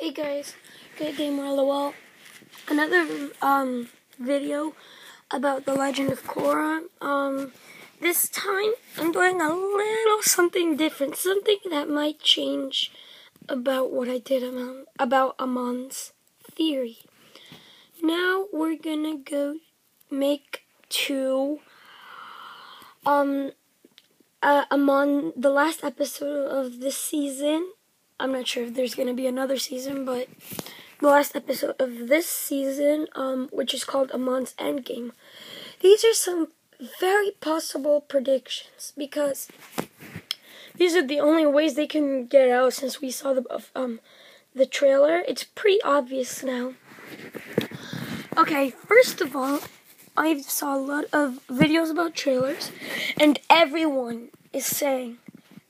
Hey guys, Good Gamer LOL. Another um video about the Legend of Korra. Um, this time I'm doing a little something different, something that might change about what I did about, about Amon's theory. Now we're gonna go make two um uh, Amon the last episode of this season I'm not sure if there's going to be another season, but the last episode of this season, um, which is called Amon's Endgame. These are some very possible predictions because these are the only ways they can get out since we saw the um the trailer. It's pretty obvious now. Okay, first of all, I saw a lot of videos about trailers, and everyone is saying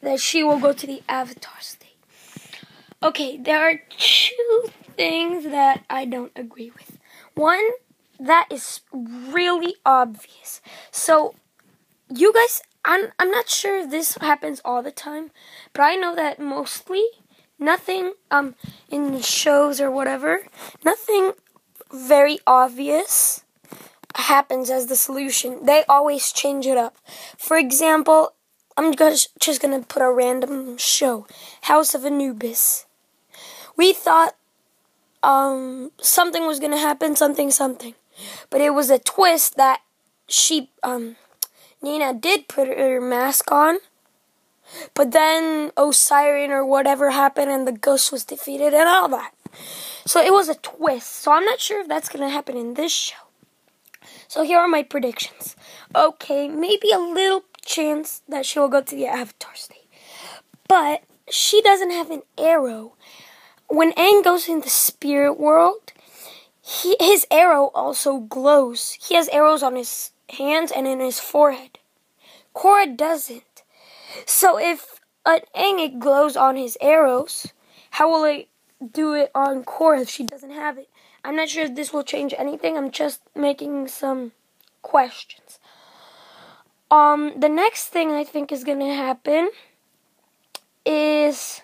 that she will go to the Avatar state. Okay, there are two things that I don't agree with. One, that is really obvious. So, you guys, I'm I'm not sure this happens all the time, but I know that mostly nothing um in shows or whatever, nothing very obvious happens as the solution. They always change it up. For example, I'm just, just gonna put a random show, House of Anubis we thought um, something was gonna happen, something, something, but it was a twist that she, um, Nina did put her mask on, but then Osirian or whatever happened, and the ghost was defeated, and all that. So it was a twist. So I'm not sure if that's gonna happen in this show. So here are my predictions. Okay, maybe a little chance that she will go to the Avatar state, but she doesn't have an arrow when Aang goes in the spirit world, he, his arrow also glows. He has arrows on his hands and in his forehead. Korra doesn't. So if an Aang it glows on his arrows, how will it do it on Korra if she doesn't have it? I'm not sure if this will change anything. I'm just making some questions. Um, the next thing I think is gonna happen is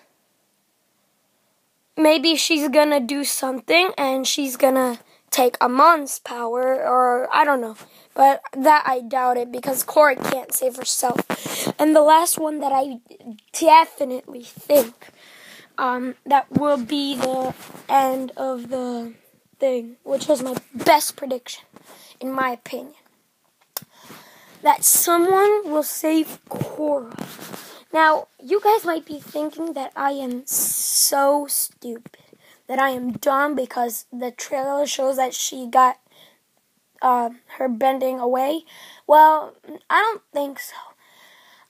maybe she's gonna do something and she's gonna take Amon's power, or I don't know. But that I doubt it because Korra can't save herself. And the last one that I definitely think um, that will be the end of the thing, which was my best prediction, in my opinion. That someone will save Korra. Now, you guys might be thinking that I am so stupid, that I am dumb because the trailer shows that she got uh, her bending away. Well, I don't think so.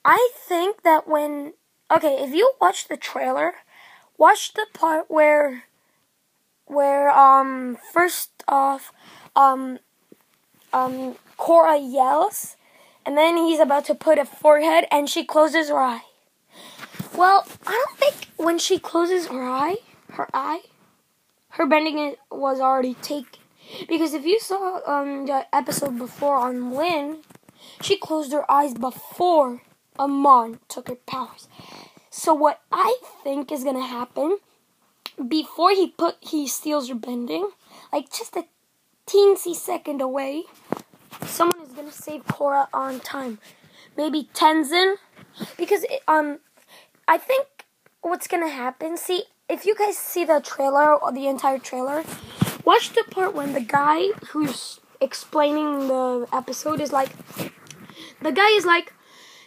I think that when okay, if you watch the trailer, watch the part where where um first off um um Korra yells and then he's about to put a forehead and she closes her eye. Well, I don't think when she closes her eye, her eye, her bending was already taken. Because if you saw um, the episode before on Lin, she closed her eyes before Amon took her powers. So what I think is gonna happen before he put he steals her bending, like just a teensy second away, someone is gonna save Korra on time. Maybe Tenzin, because it, um I think what's gonna happen. See, if you guys see the trailer or the entire trailer, watch the part when the guy who's explaining the episode is like, the guy is like,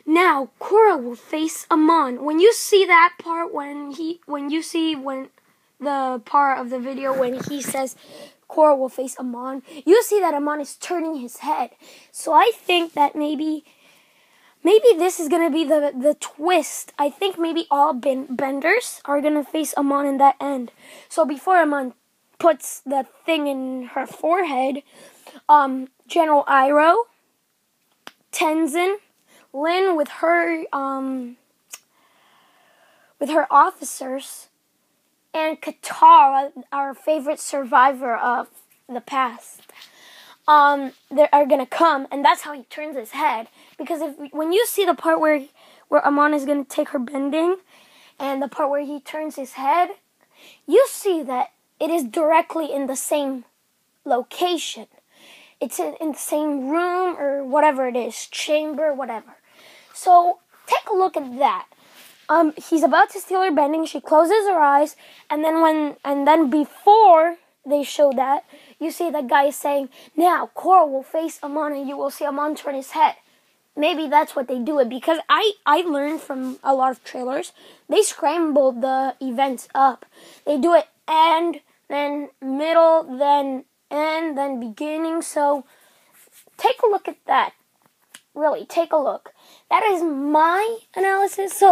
now Korra will face Amon. When you see that part, when he, when you see when the part of the video when he says Korra will face Amon, you see that Amon is turning his head. So I think that maybe maybe this is gonna be the the twist. I think maybe all ben- benders are gonna face Amon in that end. So before Amon puts the thing in her forehead, um, General Iroh, Tenzin, Lin with her um with her officers, and Katara, our favorite survivor of the past um, they are gonna come, and that's how he turns his head. Because if when you see the part where where Amon is gonna take her bending, and the part where he turns his head, you see that it is directly in the same location. It's in, in the same room or whatever it is, chamber, whatever. So take a look at that. Um, he's about to steal her bending. She closes her eyes, and then when and then before they show that, you see that guy saying, "Now Korra will face Amon, and you will see Amon turn his head." Maybe that's what they do it because I I learned from a lot of trailers. They scramble the events up. They do it end, then middle, then end, then beginning. So take a look at that. Really, take a look. That is my analysis. So